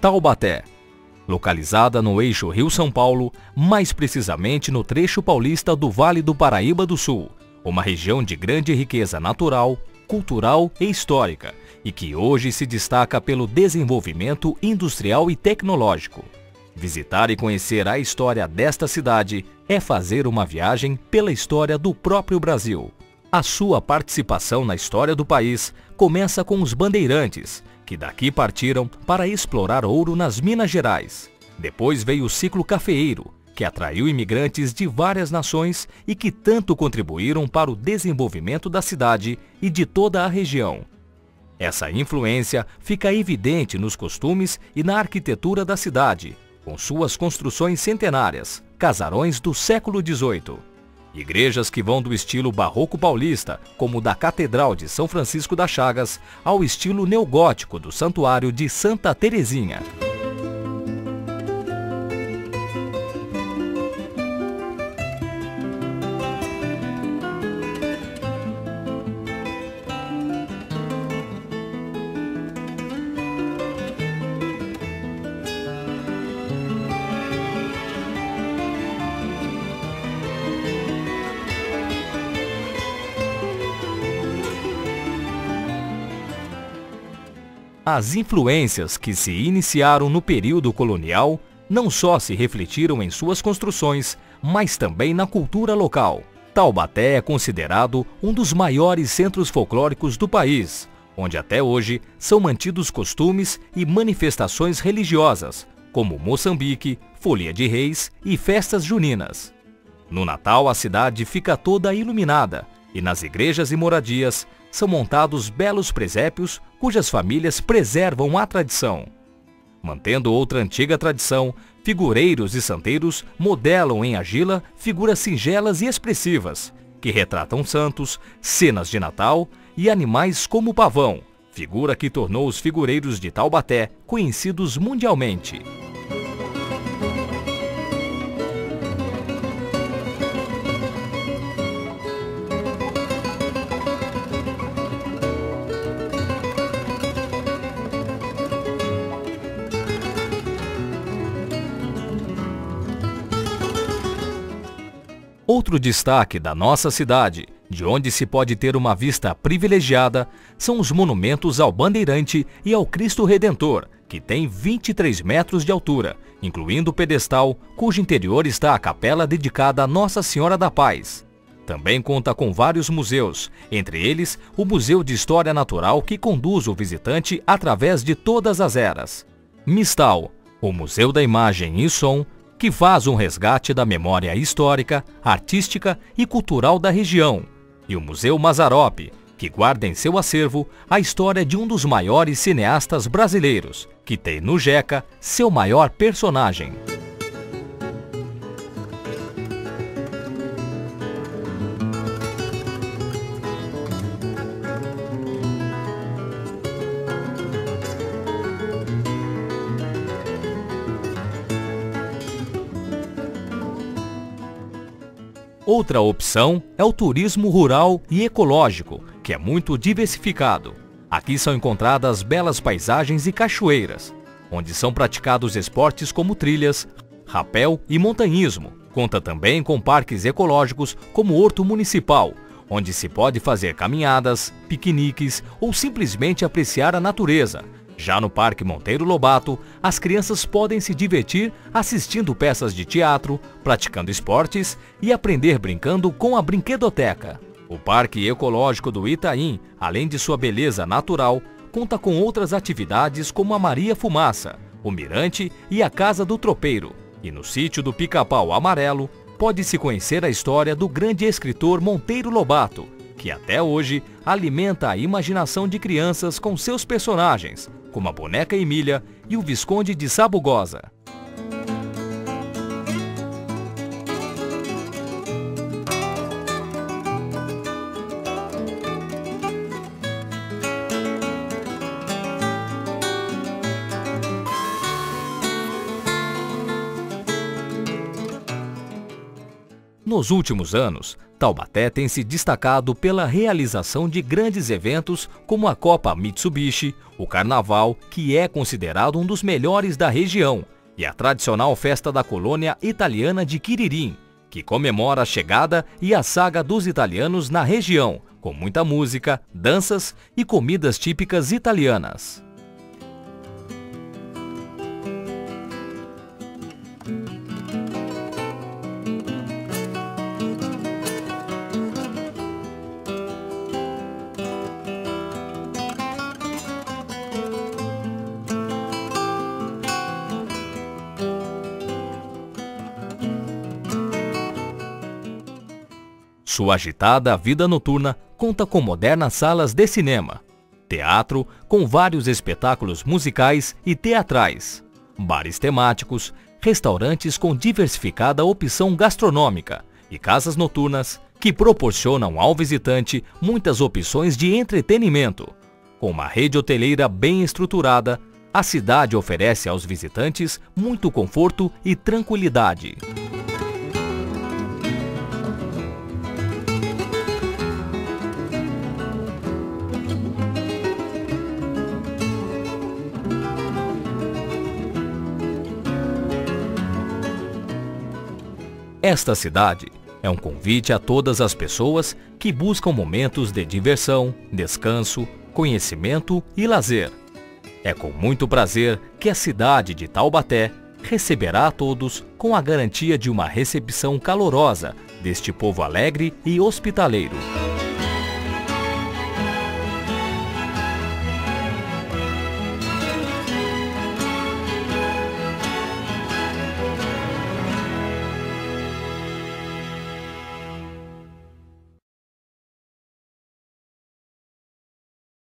Taubaté, localizada no eixo Rio-São Paulo, mais precisamente no trecho paulista do Vale do Paraíba do Sul, uma região de grande riqueza natural, cultural e histórica, e que hoje se destaca pelo desenvolvimento industrial e tecnológico. Visitar e conhecer a história desta cidade é fazer uma viagem pela história do próprio Brasil. A sua participação na história do país começa com os bandeirantes, que daqui partiram para explorar ouro nas Minas Gerais. Depois veio o ciclo cafeeiro, que atraiu imigrantes de várias nações e que tanto contribuíram para o desenvolvimento da cidade e de toda a região. Essa influência fica evidente nos costumes e na arquitetura da cidade, com suas construções centenárias, casarões do século XVIII. Igrejas que vão do estilo barroco paulista, como da Catedral de São Francisco das Chagas, ao estilo neogótico do Santuário de Santa Terezinha. As influências que se iniciaram no período colonial não só se refletiram em suas construções, mas também na cultura local. Taubaté é considerado um dos maiores centros folclóricos do país, onde até hoje são mantidos costumes e manifestações religiosas, como Moçambique, Folia de Reis e festas juninas. No Natal, a cidade fica toda iluminada e nas igrejas e moradias são montados belos presépios cujas famílias preservam a tradição. Mantendo outra antiga tradição, figureiros e santeiros modelam em argila figuras singelas e expressivas, que retratam santos, cenas de Natal e animais como o pavão, figura que tornou os figureiros de Taubaté conhecidos mundialmente. Outro destaque da nossa cidade, de onde se pode ter uma vista privilegiada, são os monumentos ao Bandeirante e ao Cristo Redentor, que tem 23 metros de altura, incluindo o pedestal, cujo interior está a capela dedicada a Nossa Senhora da Paz. Também conta com vários museus, entre eles o Museu de História Natural que conduz o visitante através de todas as eras. Mistal, o Museu da Imagem e Som, que faz um resgate da memória histórica, artística e cultural da região, e o Museu Mazarope, que guarda em seu acervo a história de um dos maiores cineastas brasileiros, que tem no Jeca seu maior personagem. Outra opção é o turismo rural e ecológico, que é muito diversificado. Aqui são encontradas belas paisagens e cachoeiras, onde são praticados esportes como trilhas, rapel e montanhismo. Conta também com parques ecológicos como o Horto Municipal, onde se pode fazer caminhadas, piqueniques ou simplesmente apreciar a natureza, Já no Parque Monteiro Lobato, as crianças podem se divertir assistindo peças de teatro, praticando esportes e aprender brincando com a brinquedoteca. O Parque Ecológico do Itaim, além de sua beleza natural, conta com outras atividades como a Maria Fumaça, o Mirante e a Casa do Tropeiro. E no sítio do Pica-Pau Amarelo, pode-se conhecer a história do grande escritor Monteiro Lobato, que até hoje alimenta a imaginação de crianças com seus personagens, como a boneca Emília e o Visconde de Sabugosa. Nos últimos anos, Taubaté tem se destacado pela realização de grandes eventos como a Copa Mitsubishi, o Carnaval, que é considerado um dos melhores da região, e a tradicional festa da colônia italiana de Quiririm, que comemora a chegada e a saga dos italianos na região, com muita música, danças e comidas típicas italianas. Sua agitada vida noturna conta com modernas salas de cinema, teatro com vários espetáculos musicais e teatrais, bares temáticos, restaurantes com diversificada opção gastronômica e casas noturnas que proporcionam ao visitante muitas opções de entretenimento. Com uma rede hoteleira bem estruturada, a cidade oferece aos visitantes muito conforto e tranquilidade. Esta cidade é um convite a todas as pessoas que buscam momentos de diversão, descanso, conhecimento e lazer. É com muito prazer que a cidade de Taubaté receberá a todos com a garantia de uma recepção calorosa deste povo alegre e hospitaleiro.